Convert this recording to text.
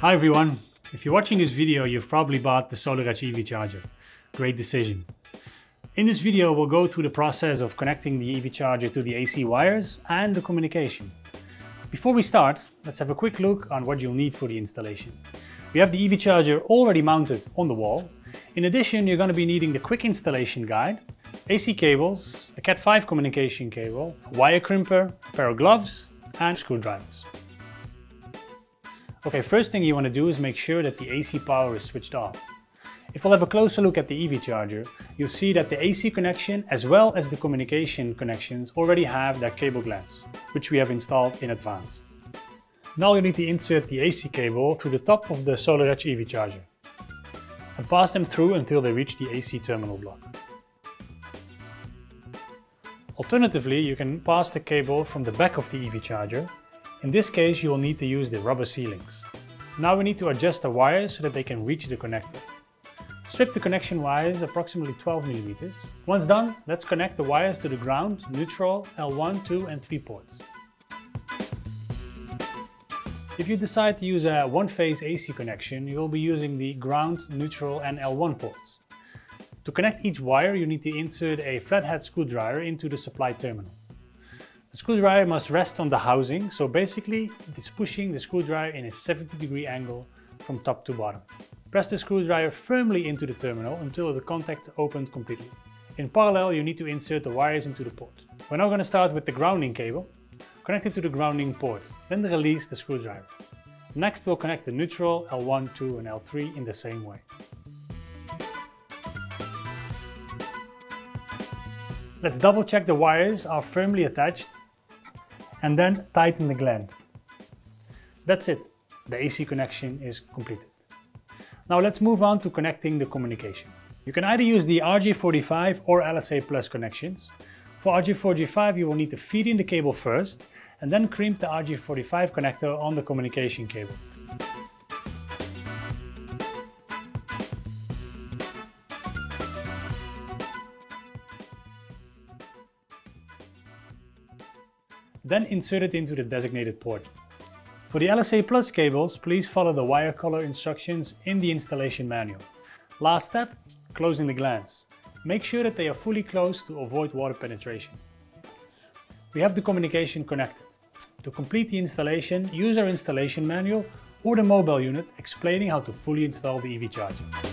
Hi everyone. If you're watching this video, you've probably bought the SolarEdge EV charger. Great decision. In this video, we'll go through the process of connecting the EV charger to the AC wires and the communication. Before we start, let's have a quick look on what you'll need for the installation. We have the EV charger already mounted on the wall. In addition, you're going to be needing the quick installation guide, AC cables, a Cat5 communication cable, wire crimper, pair of gloves and screwdrivers. Okay, first thing you want to do is make sure that the AC power is switched off. If we'll have a closer look at the EV charger, you'll see that the AC connection as well as the communication connections already have their cable glands, which we have installed in advance. Now you need to insert the AC cable through the top of the SolarEdge EV charger and pass them through until they reach the AC terminal block. Alternatively, you can pass the cable from the back of the EV charger in this case, you will need to use the rubber C-links. Now we need to adjust the wires so that they can reach the connector. Strip the connection wires approximately 12 mm. Once done, let's connect the wires to the ground, neutral, L1, 2 and 3 ports. If you decide to use a one-phase AC connection, you will be using the ground, neutral and L1 ports. To connect each wire, you need to insert a flathead screwdriver into the supply terminal. Screwdriver must rest on the housing, so basically it's pushing the screwdriver in a 70 degree angle from top to bottom. Press the screwdriver firmly into the terminal until the contact opened completely. In parallel, you need to insert the wires into the port. We're now going to start with the grounding cable. Connect it to the grounding port, then release the screwdriver. Next, we'll connect the neutral L1, 2 and L3 in the same way. Let's double check the wires are firmly attached and then tighten the gland. That's it. The AC connection is completed. Now let's move on to connecting the communication. You can either use the RJ45 or LSA Plus connections. For RJ45 you will need to feed in the cable first and then crimp the RJ45 connector on the communication cable. Then insert it into the designated port. For the LSA Plus cables, please follow the wire color instructions in the installation manual. Last step, closing the glands. Make sure that they are fully closed to avoid water penetration. We have the communication connected. To complete the installation, use our installation manual or the mobile unit explaining how to fully install the EV charger.